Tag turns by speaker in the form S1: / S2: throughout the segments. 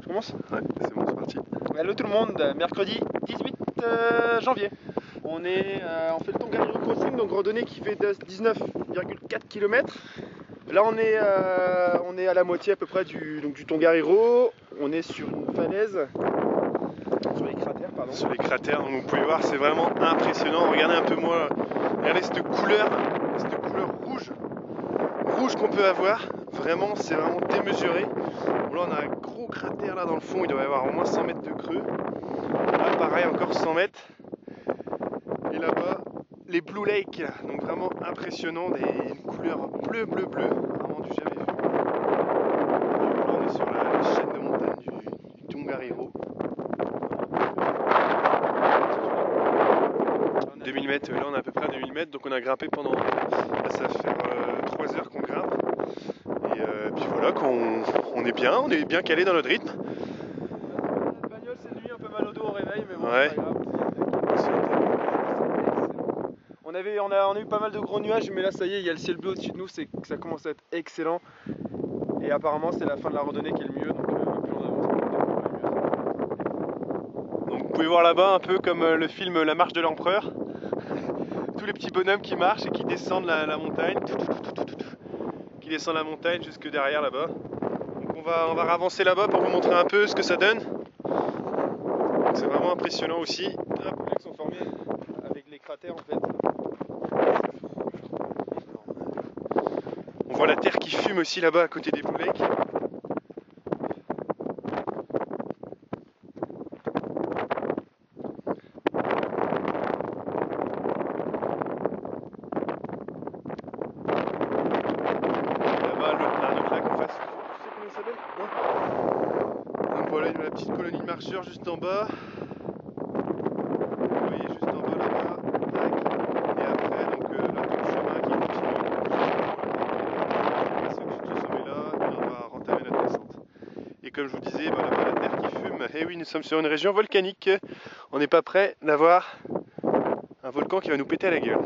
S1: Je commence
S2: Ouais, c'est bon, c'est parti.
S1: Hello tout le monde, mercredi 18 euh, janvier. On, est, euh, on fait le Tongariro Crossing, donc randonnée qui fait 19,4 km. Là on est, euh, on est à la moitié à peu près du, donc, du Tongariro. On est sur une falaise, sur les cratères pardon.
S2: Sur les cratères, donc vous pouvez voir, c'est vraiment impressionnant. Regardez un peu moi, regardez cette couleur, cette couleur rouge, rouge qu'on peut avoir. Vraiment, c'est vraiment démesuré. Là on a un gros cratère là dans le fond, il doit y avoir au moins 100 mètres de creux. Là pareil, encore 100 mètres. Et là-bas, les Blue Lake, donc vraiment impressionnant, des une couleur bleu, bleu, bleu, vraiment du jamais vu. Là, on est sur la chaîne de montagne du, du Tongariro. 2000 mètres, là on est à peu près à 2000 mètres, donc on a grimpé pendant, ça va faire 3 heures qu'on grimpe. Et euh, puis voilà, qu'on on est bien, on est bien calé dans notre rythme.
S1: La bagnole cette nuit, un peu mal au dos au réveil, mais bon,
S2: Ouais.
S1: c'est pas grave. On, avait, on, a, on a eu pas mal de gros nuages, mais là ça y est, il y a le ciel bleu au-dessus de nous, c'est ça commence à être excellent. Et apparemment c'est la fin de la randonnée qui est le mieux, donc euh, plus on avance, plus on mieux.
S2: Donc vous pouvez voir là-bas un peu comme euh, le film La marche de l'empereur. Tous les petits bonhommes qui marchent et qui descendent la, la montagne. Tout, tout, tout. Qui descendent la montagne jusque derrière là-bas. On va, avancer là-bas pour vous montrer un peu ce que ça donne. C'est vraiment impressionnant aussi.
S1: Les sont formés avec les cratères en fait.
S2: On voit la terre qui fume aussi là-bas à côté des Blue Donc voilà, la petite colonie de marcheurs juste en bas. Vous voyez juste en bas là-bas. Et après, donc euh, le chemin qui continue. On va se sauver là et on va rentamer notre descente. Et comme je vous disais, bah, la terre qui fume. Et oui, nous sommes sur une région volcanique. On n'est pas prêt d'avoir un volcan qui va nous péter à la gueule.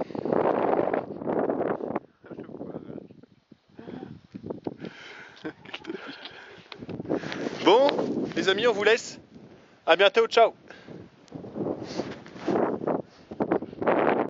S2: Bon, les amis, on vous laisse. À bientôt, ciao